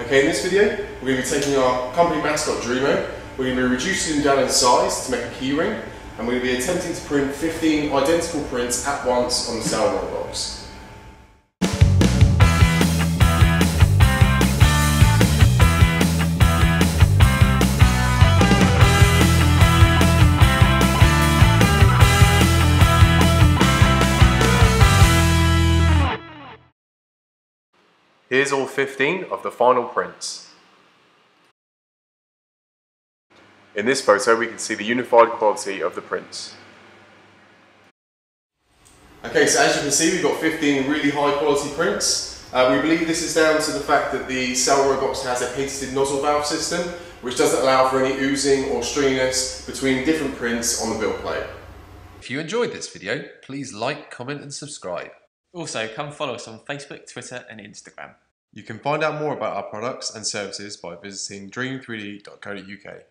Okay, in this video, we're going to be taking our company mascot Dreamo, we're going to be reducing him down in size to make a keyring, and we're going to be attempting to print 15 identical prints at once on the CEL Robox. Here's all 15 of the final prints. In this photo we can see the unified quality of the prints. Okay, so as you can see we've got 15 really high quality prints. Uh, we believe this is down to the fact that the CEL Robox has a patented nozzle valve system which doesn't allow for any oozing or stringiness between different prints on the build plate. If you enjoyed this video, please like, comment and subscribe. Also, come follow us on Facebook, Twitter, and Instagram. You can find out more about our products and services by visiting dream3d.co.uk.